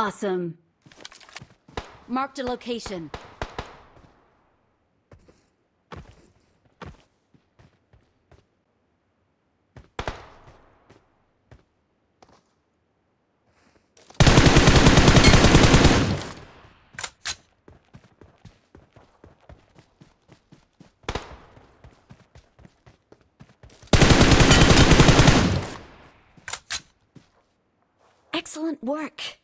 Awesome. Marked a location. Excellent work.